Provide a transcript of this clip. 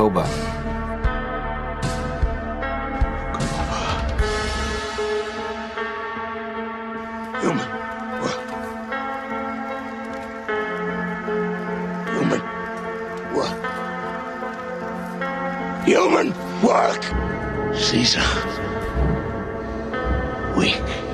Koba. Human work. Human work. Human work. Caesar. Weak.